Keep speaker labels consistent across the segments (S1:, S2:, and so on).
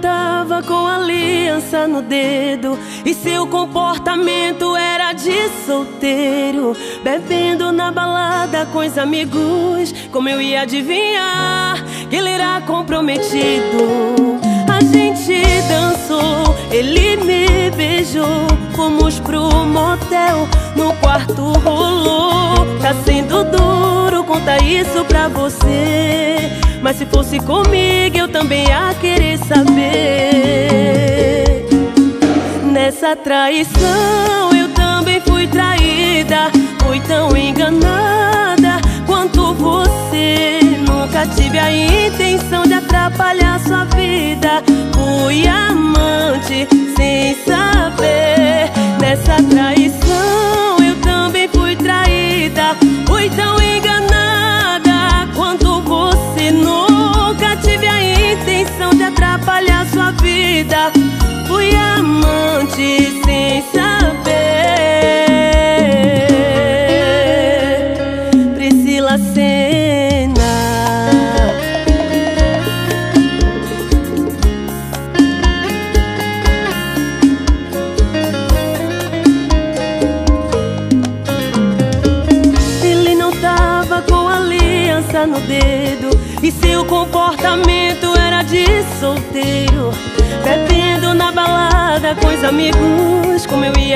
S1: tava com aliança no dedo E seu comportamento era de solteiro Bebendo na balada com os amigos. Como eu ia adivinhar que ele era comprometido? A gente dançou, ele me beijou Fomos pro motel, no quarto rolou. Tá sendo duro contar isso pra você Mas se fosse comigo eu também ia querer saber. Nessa traição eu também fui traída Fui tão enganada quanto você. Nunca tive a intenção de atrapalhar sua vida. Fui amante sem saber. Nessa traição eu também fui traída Fui tão vida Fui amante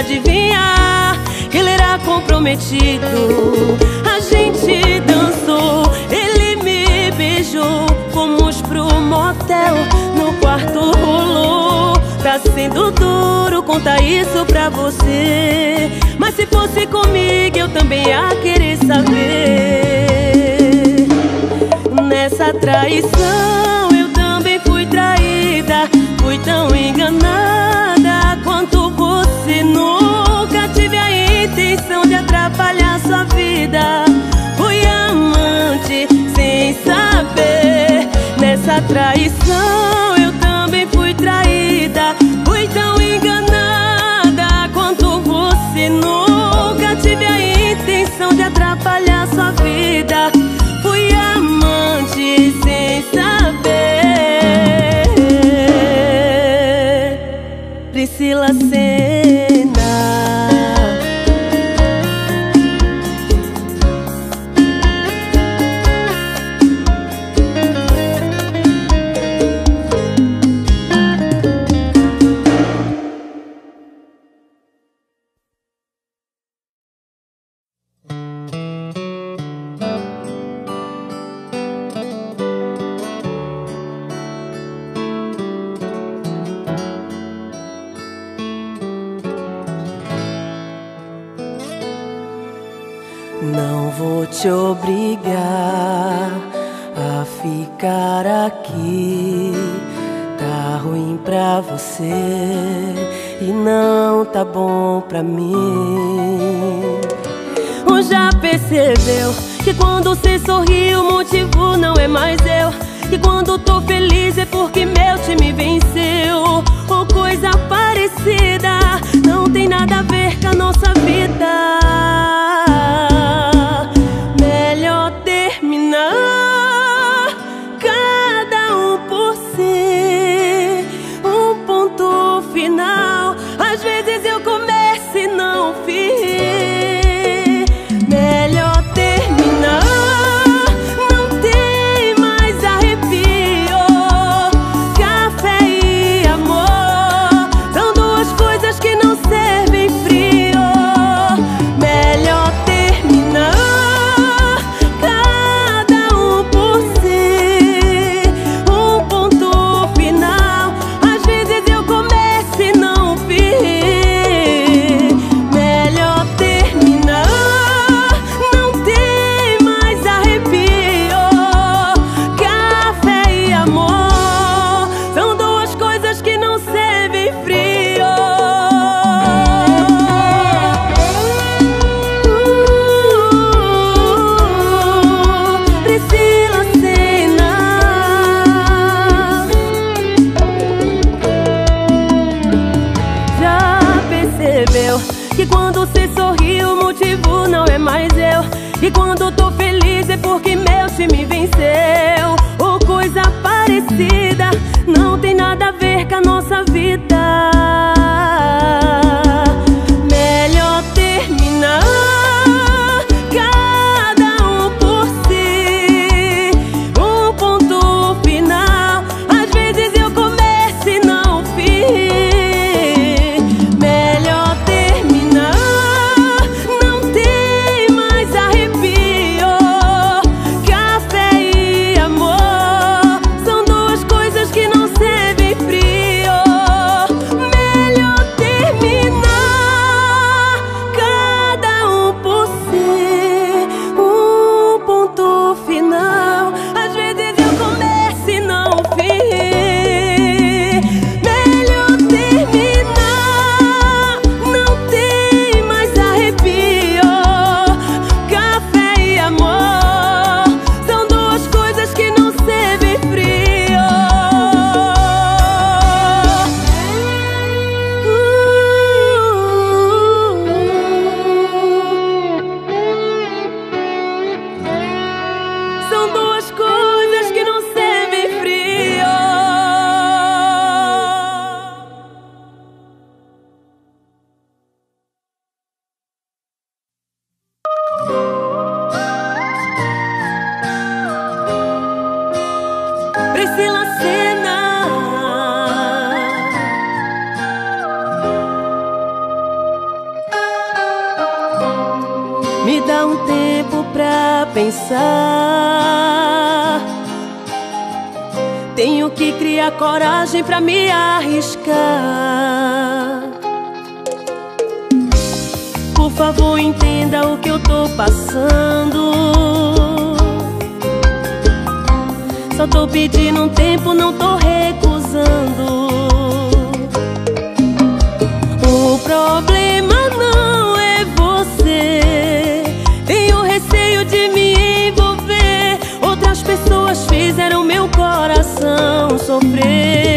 S1: adivinhar que ele era comprometido. A gente dançou, ele me beijou. Fomos pro motel, no quarto rolou. Tá sendo duro contar isso pra você. Mas se fosse comigo eu também ia querer saber. Nessa traição vida. Fui amante sem saber Nessa traição te obrigar a ficar aqui. Tá ruim pra você e não tá bom pra mim. Já percebeu que quando você sorri o motivo não é mais eu? E quando tô feliz é porque meu time venceu. E quando tô feliz pensar. Tenho que criar coragem pra me arriscar. Por favor, entenda o que eu tô passando. Só tô pedindo um tempo, não tô recusando. O problema. coração sofrer.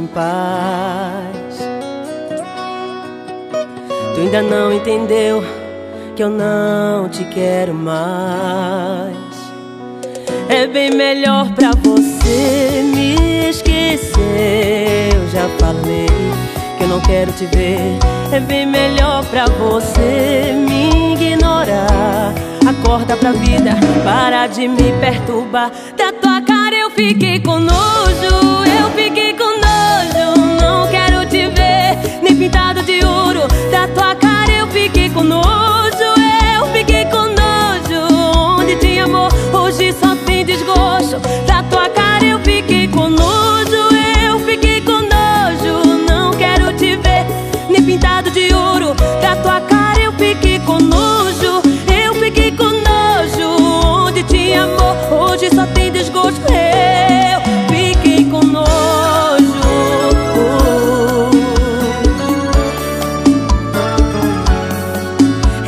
S1: em paz. Tu ainda não entendeu que eu não te quero mais. É bem melhor pra você me esquecer. Eu já falei que eu não quero te ver. É bem melhor pra você me ignorar. Acorda pra vida, para de me perturbar. Da tua cara eu fiquei com nojo, eu fiquei com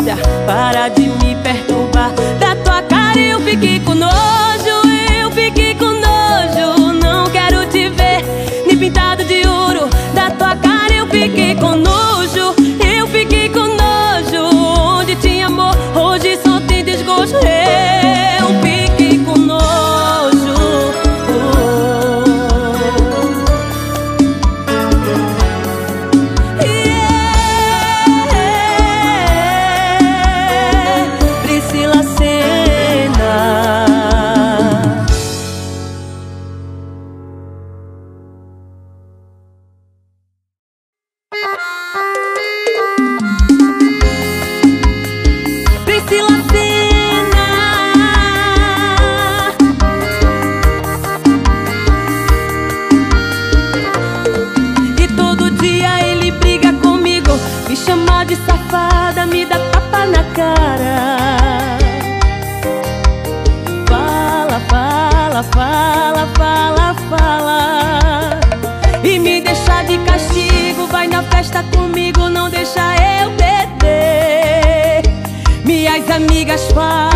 S1: vida. Para de me perturbar. Da tua cara eu fiquei conosco amigas falam.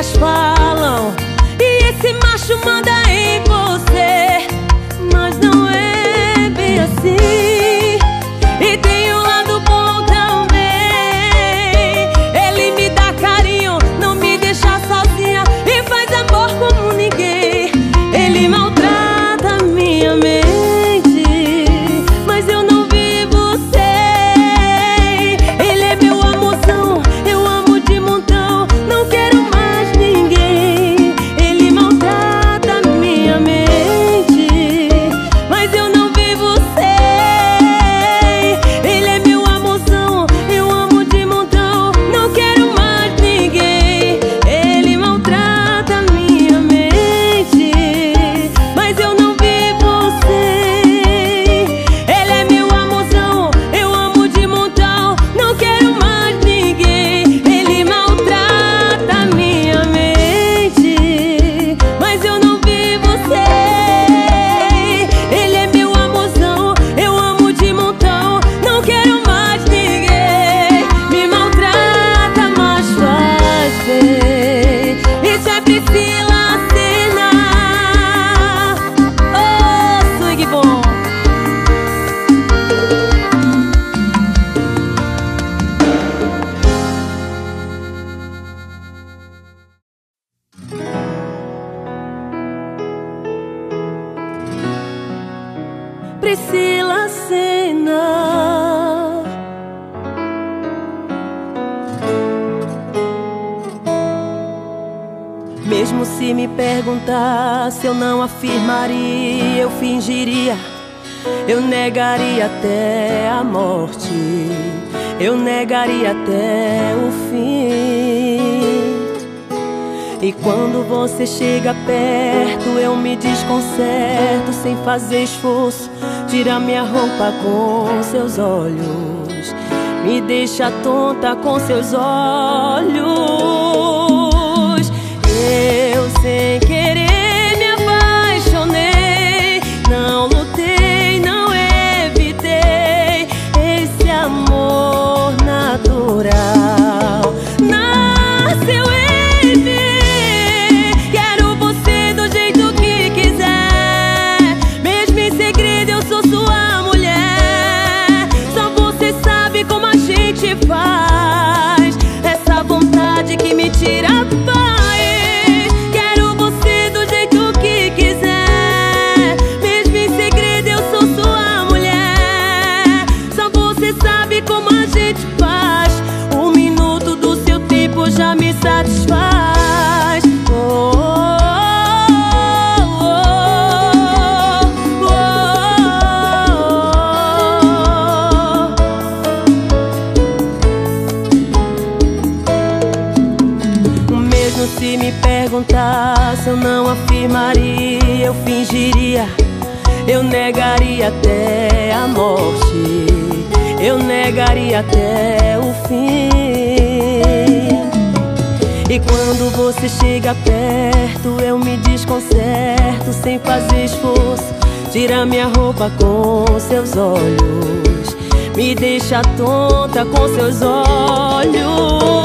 S1: as. como se me perguntasse, eu não afirmaria, eu fingiria, eu negaria até a morte, eu negaria até o fim. E quando você chega perto, eu me desconcerto sem fazer esforço, tira minha roupa com seus olhos, me deixa tonta com seus olhos se E quando você chega perto, eu me desconcerto sem fazer esforço. Tira minha roupa com seus olhos, me deixa tonta com seus olhos.